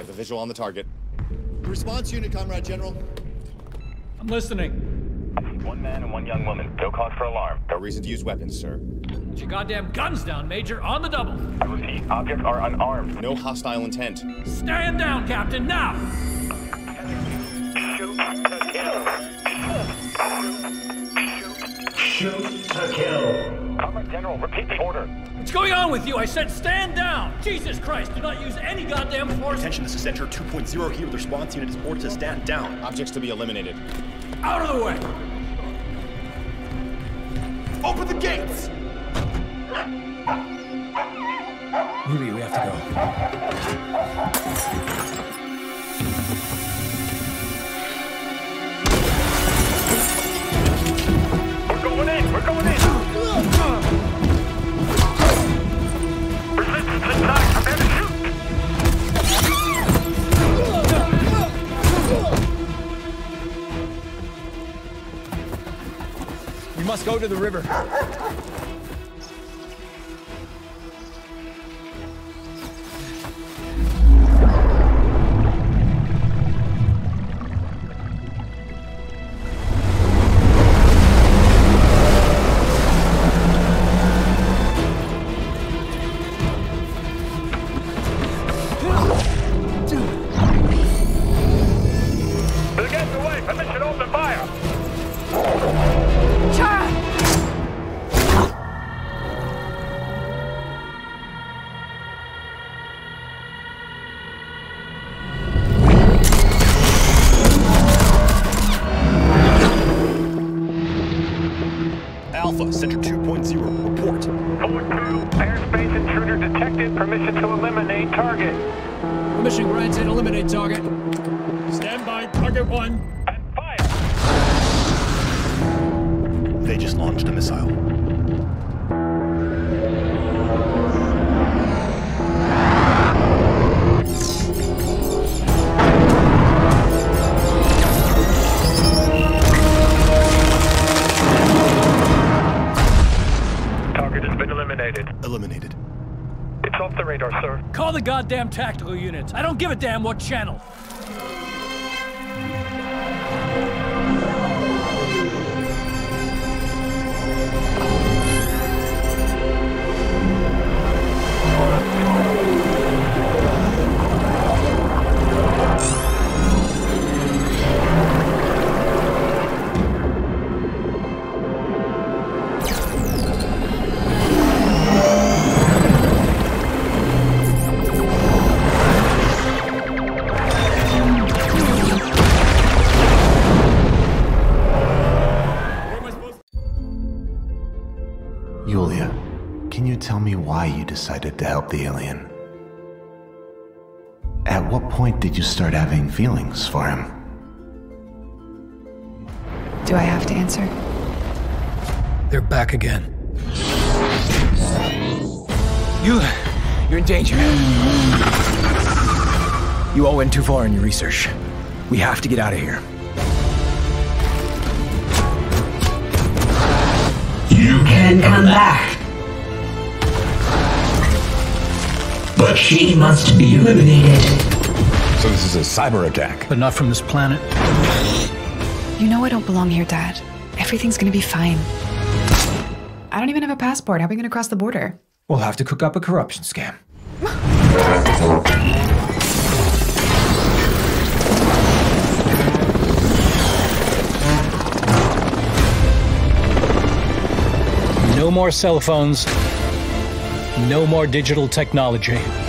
Have a visual on the target. Response unit, Comrade General. I'm listening. One man and one young woman. No cause for alarm. No reason to use weapons, sir. Put your goddamn guns down, Major, on the double. I repeat, objects are unarmed. No hostile intent. Stand down, Captain, now! General, repeat the order. What's going on with you? I said stand down! Jesus Christ, do not use any goddamn force! Attention, this is Center 2.0 here. The response unit is ordered to stand down. Objects to be eliminated. Out of the way! Open the gates! Ruby, we have to go. We must go to the river. 2.0, report. Forward two. Airspace intruder detected. Permission to eliminate target. Mission granted, eliminate target. Stand by, target one. And fire. They just launched a missile. Eliminated. Eliminated. It's off the radar, sir. Call the goddamn tactical units. I don't give a damn what channel. Why you decided to help the alien? At what point did you start having feelings for him? Do I have to answer? They're back again. You. You're in danger. You all went too far in your research. We have to get out of here. You can come back. But she must be eliminated. So this is a cyber attack. But not from this planet. You know I don't belong here, Dad. Everything's gonna be fine. I don't even have a passport. How are we gonna cross the border? We'll have to cook up a corruption scam. No more cell phones. No more digital technology.